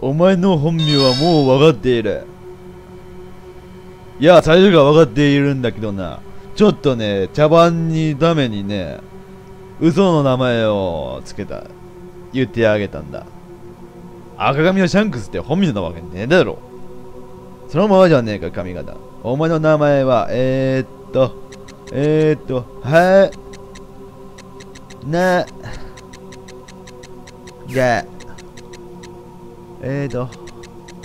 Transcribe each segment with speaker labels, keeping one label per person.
Speaker 1: お前の本名はもう分かっている。いや、最初から分かっているんだけどな。ちょっとね、茶番にためにね、嘘の名前をつけた。言ってあげたんだ。赤髪のシャンクスって本名なわけねえだろ。そのままじゃねえか、髪型。お前の名前は、えー、っと、えー、っと、はい。な、が、えー、っと、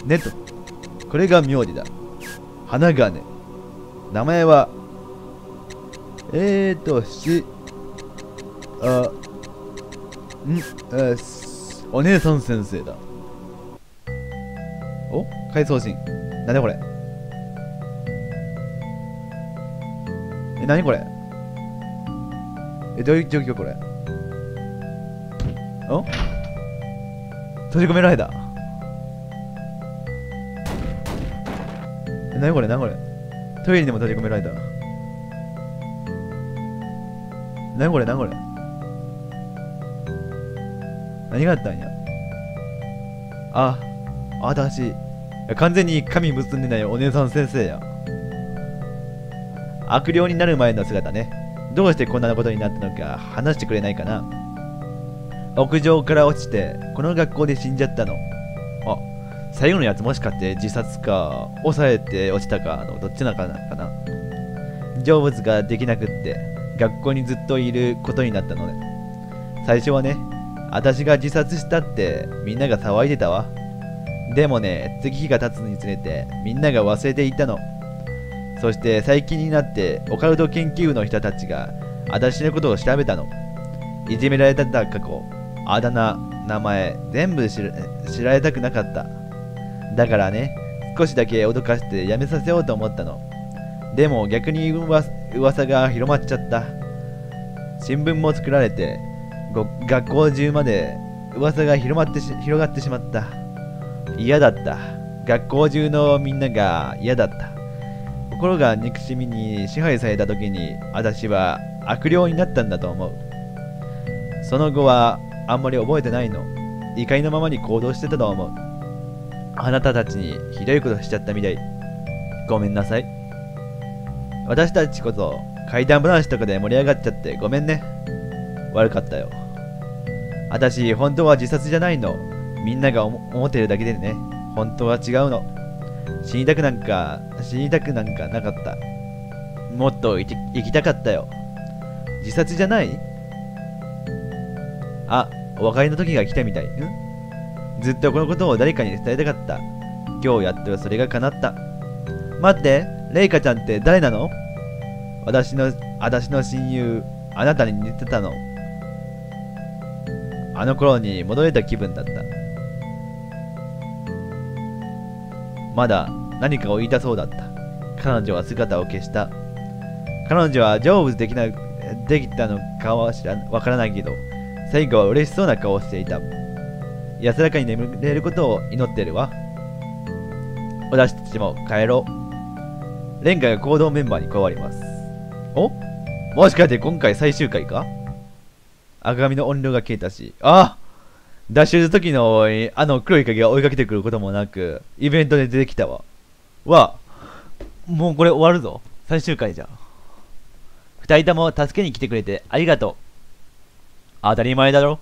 Speaker 1: ねと。これが名字だ。花金。名前は、えーと、し、あ、ん、えお姉さん先生だ。お？回送信。なんだこれ？え、なにこれ？え、どういう状況これ？お？閉じ込められた。なにこれなこれトイレにも閉じ込められた。何これ何これ何があったんやあ、私、完全に髪結んでないお姉さん先生や。悪霊になる前の姿ね。どうしてこんなことになったのか話してくれないかな。屋上から落ちて、この学校で死んじゃったの。最後のやつもしかして自殺か、抑えて落ちたかのどっちなのかな？成仏ができなくって、学校にずっといることになったので最初はね私が自殺したってみんなが騒いでたわ。でもね月日が経つにつれてみんなが忘れていたの。そして最近になってオカルト研究部の人たちが私のことを調べたの。いじめられた過去あだ名名前全部知られたくなかった。だからね少しだけ脅かしてやめさせようと思ったの。でも逆に噂が広まっちゃった。新聞も作られて学校中まで噂が広まって広がってしまった。嫌だった。学校中のみんなが嫌だった。心が憎しみに支配された時に私は悪霊になったんだと思う。その後はあんまり覚えてないの。怒りのままに行動してたと思う。あなたたちにひどいことしちゃったみたいごめんなさい私たちこそ怪談話とかで盛り上がっちゃってごめんね。悪かったよ。私、本当は自殺じゃないの。みんなが思ってるだけでね。本当は違うの。死にたくなんか、死にたくなんかなかった。もっと生きたかったよ。自殺じゃない？あ、お別れの時が来たみたい。ん？ずっとこのことを誰かに伝えたかった。今日やっとそれが叶った。待って、レイカちゃんって誰なの？私の、私の親友、あなたに似てたの。あの頃に戻れた気分だった。まだ何かを言いたそうだった。彼女は姿を消した。彼女は成仏できな、できたのかは知らわからないけど、最後は嬉しそうな顔をしていた。安らかに眠れることを祈ってるわ。私たちも帰ろう。レンガが行動メンバーに加わります。お？もしかして今回最終回か？赤髪の音量が消えたし。ああ脱出時のあの黒い影が追いかけてくることもなく、イベントで出てきたわ。わ、もうこれ終わるぞ。最終回じゃん。二人とも助けに来てくれてありがとう。当たり前だろ。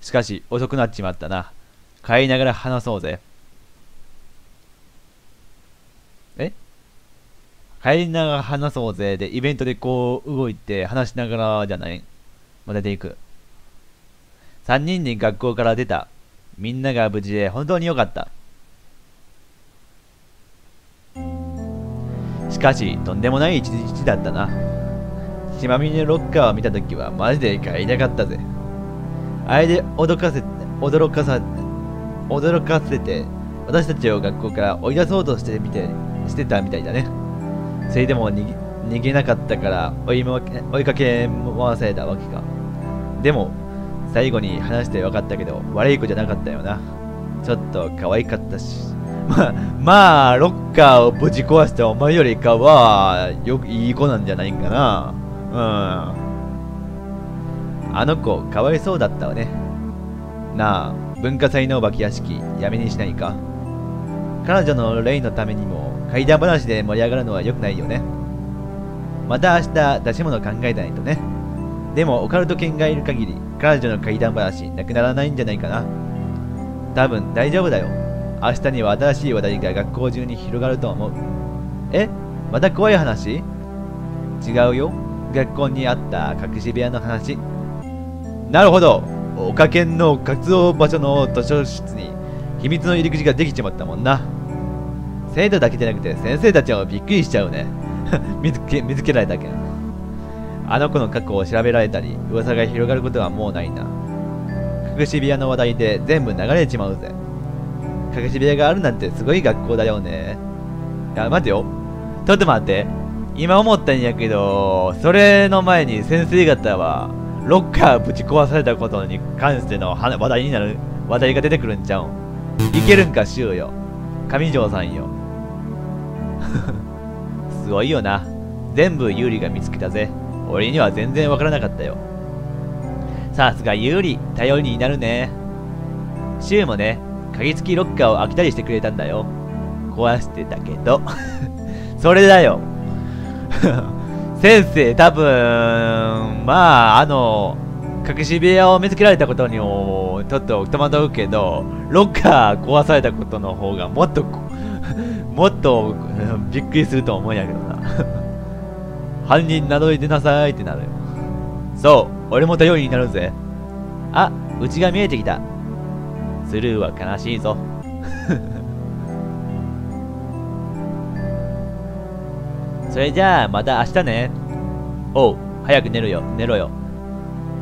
Speaker 1: しかし遅くなっちまったな。帰りながら話そうぜ。え？帰りながら話そうぜで、イベントでこう動いて話しながらじゃない？ま出ていく。3人に学校から出た。みんなが無事で本当に良かった。しかし、とんでもない一日だったな。血みのロッカーを見たときはマジで帰りたかったぜ。あれで驚かせ、驚かさ、驚かせて、私たちを学校から追い出そうとしてみて、してたみたいだね。それでも逃げなかったから追い追いかけ回されたわけか。でも、最後に話して分かったけど、悪い子じゃなかったよな。ちょっと可愛かったし。まあ、まあ、ロッカーをぶち壊したお前よりかは、よくいい子なんじゃないんかな。うん。あの子、かわいそうだったわね。なあ、文化祭のお化け屋敷やめにしないか？彼女のレイのためにも怪談話で盛り上がるのは良くないよね。また明日出し物考えないとね。でもオカルト犬がいる限り彼女の怪談話なくならないんじゃないかな。多分大丈夫だよ。明日には新しい話題が学校中に広がると思う。え？また怖い話？違うよ。学校にあった隠し部屋の話。なるほど。岡県の活動場所の図書室に秘密の入り口ができちまったもんな。生徒だけじゃなくて先生たちもびっくりしちゃうね。見つけ見つけられたけん。あの子の過去を調べられたり噂が広がることはもうないな。隠し部屋の話題で全部流れちまうぜ。隠し部屋があるなんてすごい学校だよね。いや待てよ。ちょっと待って。今思ったんやけどそれの前に先生方はロッカーぶち壊されたことに関しての話題になる話題が出てくるんちゃうん？いけるんかしゅうよ。上条さんよ。すごいよな。全部有利が見つけたぜ。俺には全然わからなかったよ。さすが有利頼りになるね。シュウもね鍵付きロッカーを開けたりしてくれたんだよ。壊してたけど。それだよ。先生多分まああの隠し部屋を見つけられたことにもちょっと戸惑うけどロッカー壊されたことの方がもっと もっと びっくりすると思うんやけどな。犯人名乗り出なさいってなるよ。そう俺も頼りになるぜ。あうちが見えてきた。スルーは悲しいぞ。それじゃあまた明日ね。おう早く寝るよ。寝ろよ。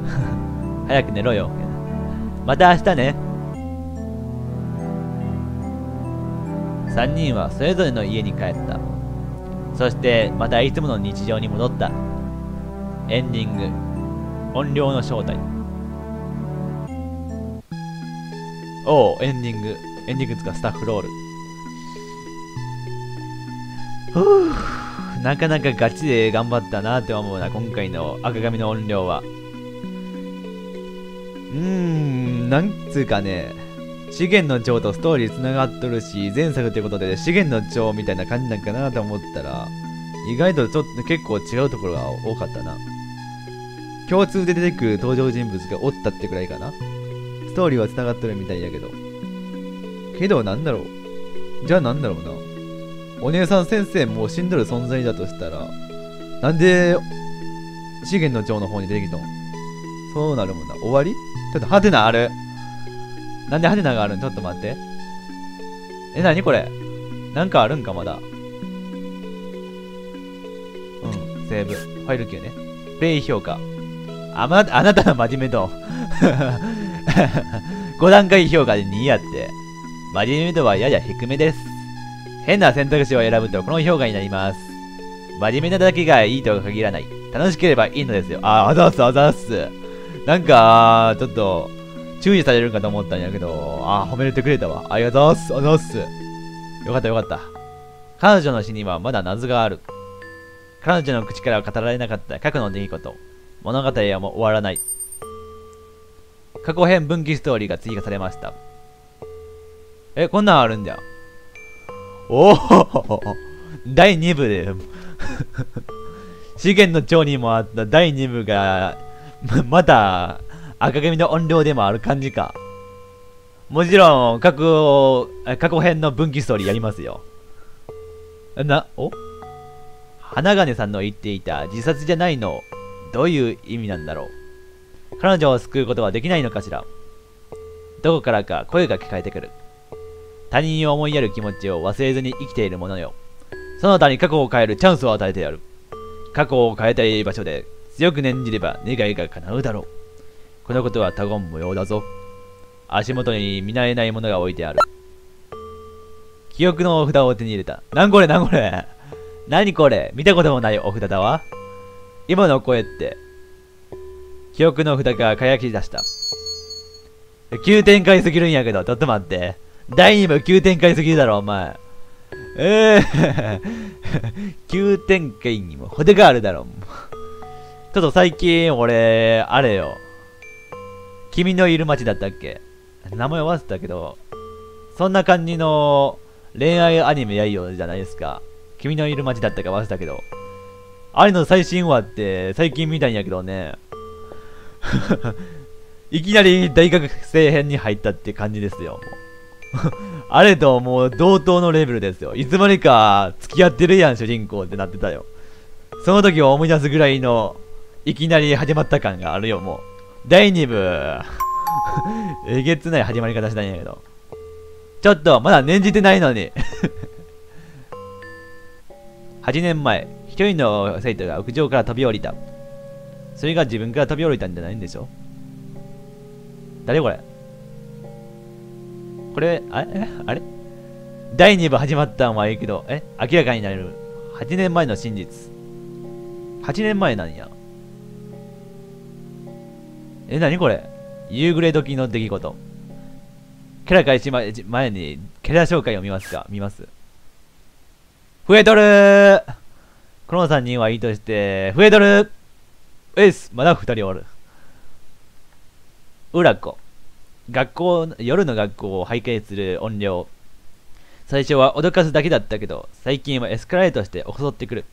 Speaker 1: 早く寝ろよ。また明日ね。3人はそれぞれの家に帰った。そしてまたいつもの日常に戻った。エンディング。音量の正体。おおエンディング。エンディングつかスタッフロール。ふう。なかなかガチで頑張ったなって思うな今回の赤髪の音量は。うーんなんつうかね資源の蝶とストーリー繋がっとるし前作ってことで資源の蝶みたいな感じなんかなと思ったら意外とちょっと結構違うところが多かったな。共通で出てくる登場人物がおったってくらいかな。ストーリーは繋がっとるみたいやけど。けどなんだろう。じゃあなんだろうな。お姉さん先生もう死んどる存在だとしたらなんで資源の蝶の方に出てきたのそうなるもんな終わり？ちょっとハテナあるなんでハテナがあるん？ちょっと待って。え、なにこれ？なんかあるんかまだ？うん、セーブ。ファイル Q ね。プレイ評価。あ、ま、あなたの真面目度。5段階評価で2やって。真面目度はやや低めです。変な選択肢を選ぶとこの評価になります。真面目なだけがいいとは限らない。楽しければいいのですよ。あ、あざっす、あざっす。なんか、ちょっと、注意されるかと思ったんやけど、あ、褒めてくれたわ。ありがとうございます。あざいます。よかったよかった。彼女の死にはまだ謎がある。彼女の口から語られなかった過去の出来事。物語はもう終わらない。過去編分岐ストーリーが追加されました。え、こんなんあるんだよ。おお第2部で資源の蝶にもあった第2部が、また、赤髪の音量でもある感じか。もちろん、過去、過去編の分岐ストーリーやりますよ。な、お？花金さんの言っていた自殺じゃないの、どういう意味なんだろう。彼女を救うことはできないのかしら。どこからか声が聞かれてくる。他人を思いやる気持ちを忘れずに生きているものよ。その他に過去を変えるチャンスを与えてやる。過去を変えたい場所で強く念じれば願いが叶うだろう。このことは他言無用だぞ。足元に見慣れないものが置いてある。記憶のお札を手に入れた。なんこれなんこれ何これ見たこともないお札だわ。今の声って、記憶の札が輝き出した。急展開すぎるんやけど、ちょっと待って。第2部急展開すぎるだろ、お前。ええー急展開にも筆があるだろ。ちょっと最近、俺、あれよ。君のいる街だったっけ？名前忘れたけど、そんな感じの恋愛アニメやいよじゃないですか。君のいる街だったか忘れたけど。あれの最新話って最近見たんやけどね。いきなり大学生編に入ったって感じですよ。もう あれともう同等のレベルですよ。いつまでか付き合ってるやん、主人公ってなってたよ。その時を思い出すぐらいの、いきなり始まった感があるよ、もう。第2部。えげつない始まり方したんやけど。ちょっと、まだ念じてないのに。8年前、一人の生徒が屋上から飛び降りた。それが自分から飛び降りたんじゃないんでしょ？誰これ？これ、あれあれ？第2部始まったんはいいけど、え？明らかになる。8年前の真実。8年前なんや。え、なにこれ？夕暮れ時の出来事。キャラ開始前に、キャラ紹介を見ますか？見ます？増えとるこの3人はいいとして、増えとるえすまだ2人おる。うらこ。学校、夜の学校を拝見する音量。最初は脅かすだけだったけど、最近はエスカレートして襲ってくる。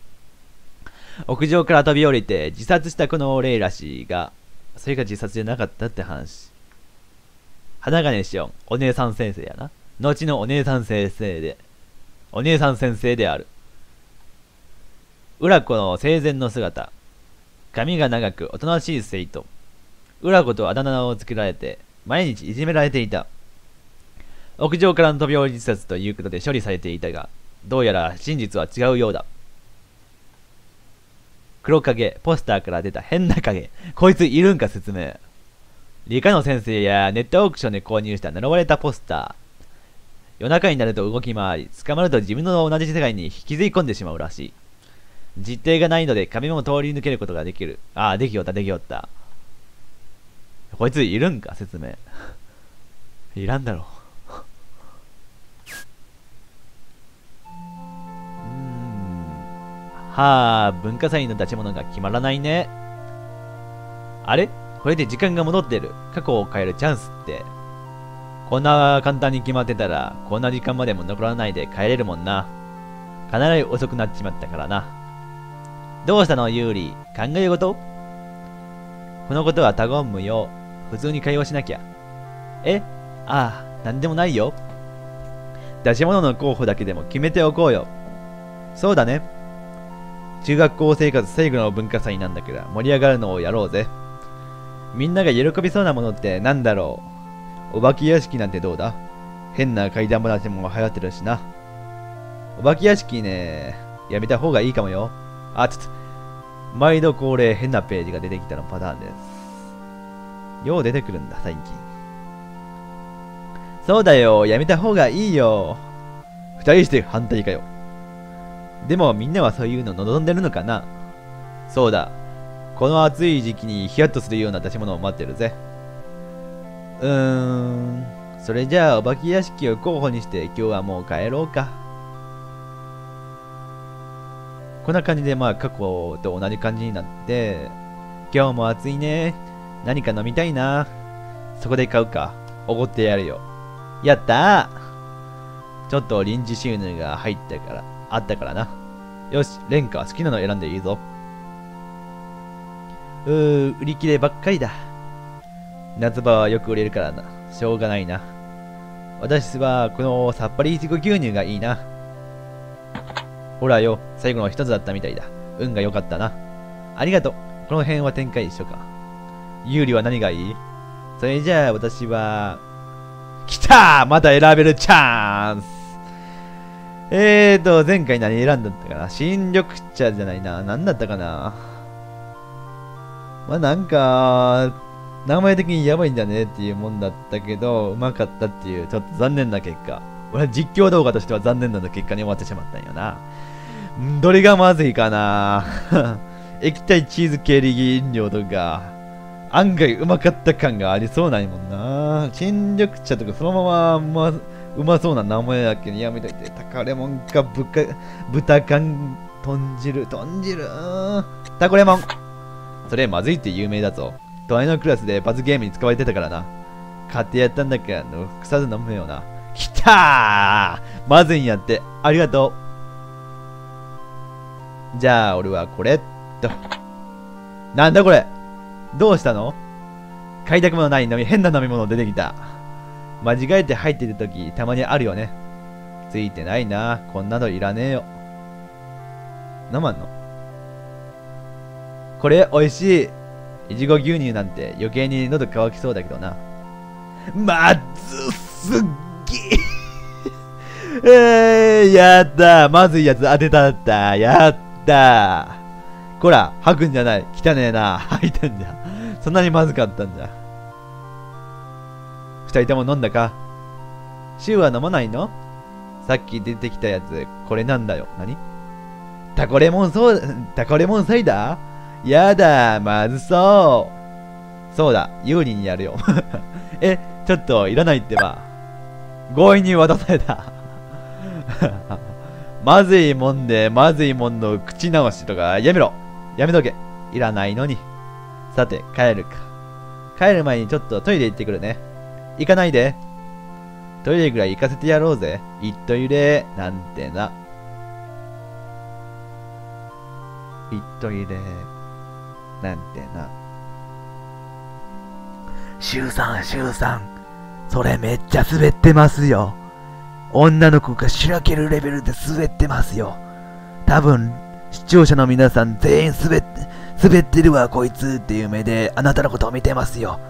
Speaker 1: 屋上から飛び降りて自殺したこの霊らしいが、それが自殺じゃなかったって話。花金しおん、お姉さん先生やな。後のお姉さん先生で、お姉さん先生である。浦子の生前の姿。髪が長くおとなしい生徒。浦子とあだ名をつけられて、毎日いじめられていた。屋上からの飛び降り自殺ということで処理されていたが、どうやら真実は違うようだ。黒影、ポスターから出た変な影。こいついるんか説明。理科の先生やネットオークションで購入した呪われたポスター。夜中になると動き回り、捕まると自分の同じ世界に引きずり込んでしまうらしい。実定がないので壁も通り抜けることができる。ああ、できよった、できよった。こいついるんか説明。いらんだろう。うんはあ、文化祭の出し物が決まらないね。あれ？これで時間が戻ってる。過去を変えるチャンスって。こんな簡単に決まってたら、こんな時間までも残らないで帰れるもんな。かなり遅くなっちまったからな。どうしたの、ユーリ考え事？このことは他言無用。普通に会話しなきゃ。え？ああ、なんでもないよ。出し物の候補だけでも決めておこうよ。そうだね。中学校生活最後の文化祭なんだから盛り上がるのをやろうぜ。みんなが喜びそうなものってなんだろうお化け屋敷なんてどうだ？変な怪談話も流行ってるしな。お化け屋敷ね、やめた方がいいかもよ。あ、ちょっと、毎度恒例変なページが出てきたのパターンです。よう出てくるんだ、最近。そうだよ、やめた方がいいよ。二人して反対かよ。でもみんなはそういうの望んでるのかなそうだ。この暑い時期にヒヤッとするような出し物を待ってるぜ。うーん。それじゃあお化け屋敷を候補にして今日はもう帰ろうか。こんな感じでまあ過去と同じ感じになって、今日も暑いね。何か飲みたいな。そこで買うか。おごってやるよ。やったーちょっと臨時収入が入ったから。あったからな。よし、レンカ好きなの選んでいいぞ。うー、売り切ればっかりだ。夏場はよく売れるからな。しょうがないな。私はこのさっぱりいちご牛乳がいいな。ほらよ、最後の一つだったみたいだ。運が良かったな。ありがとう。この辺は展開一緒か。有利は何がいい？それじゃあ私は、来た！また選べるチャンス。えーと、前回何選んだったかな？新緑茶じゃないな。何だったかな？まあなんか、名前的にやばいんだねっていうもんだったけど、うまかったっていう、ちょっと残念な結果。俺は実況動画としては残念な結果に終わってしまったんよな。どれがまずいかな？液体チーズ系リギ飲料とか、案外うまかった感がありそうないもんな。新緑茶とかそのままう、まうまそうな名前だけにやめといて。タカレモンかぶか、豚缶、豚汁、豚汁、タコレモン。それまずいって有名だぞ。隣のクラスで罰ゲームに使われてたからな。買ってやったんだからの腐ず飲むよな。きたーまずいんやって。ありがとう。じゃあ、俺はこれっと。なんだこれ？どうしたの？買いたくもないのに変な飲み物出てきた。間違えて入ってる時たまにあるよね。ついてないな。こんなのいらねえよ。飲まんの？これ美味しい。いちご牛乳なんて余計に喉乾きそうだけどな。まずすっげえ ー、やったまずいやつ当てたったやったこら、吐くんじゃない。汚ねえな。吐いたんじゃ。そんなにまずかったんじゃ。二人とも飲んだか？シューは飲まないの？さっき出てきたやつ、これなんだよ。何？タコレモンソーダ、タコレモンサイダー？やだ、まずそう。そうだ、有利にやるよ。え、ちょっといらないってば。強引に渡された。まずいもんで、まずいもんの口直しとかやめろ。やめとけ。いらないのに。さて、帰るか。帰る前にちょっとトイレ行ってくるね。行かないで。トイレぐらい行かせてやろうぜ。行っといれ。なんてな。行っといれ。なんてな。
Speaker 2: シュウさん、シュウさん。それめっちゃ滑ってますよ。女の子がしらけるレベルで滑ってますよ。多分、視聴者の皆さん全員滑って、滑ってるわこいつっていう目であなたのことを見てますよ。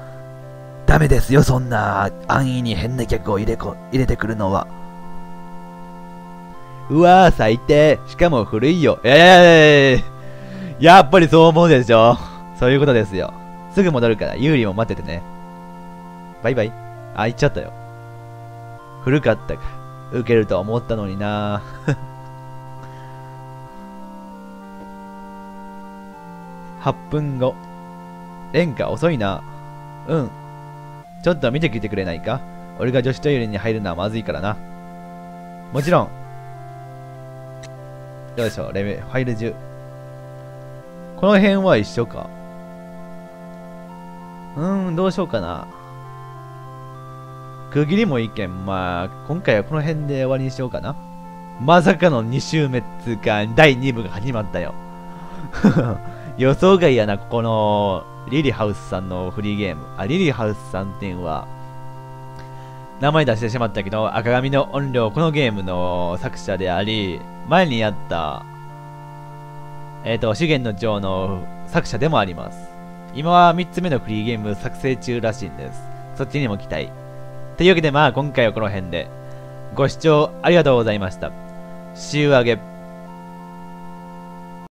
Speaker 2: ダメですよ、そんな安易に変な客を入れこ入れてくるのは。
Speaker 1: うわぁ、最低。しかも古いよ。ええー、やっぱりそう思うでしょ。そういうことですよ。すぐ戻るから、有利も待っててね。バイバイ。あ、行っちゃったよ。古かったか。受けると思ったのにな8分後。演歌遅いな。うん。ちょっと見てきてくれないか？俺が女子トイレに入るのはまずいからな。もちろん。よいしょ、レベファイル10。この辺は一緒か。うーん、どうしようかな。区切りもいいけん。まあ、今回はこの辺で終わりにしようかな。まさかの2周目っつうか、第2部が始まったよ。予想外やな、この、リリハウスさんのフリーゲーム。あ、リリハウスさんっていうのは、名前出してしまったけど、赤髪の音量、このゲームの作者であり、前にやった、えっ、ー、と、資源の女王の作者でもあります。今は3つ目のフリーゲーム作成中らしいんです。そっちにも期待。というわけでまあ今回はこの辺で、ご視聴ありがとうございました。週上げ。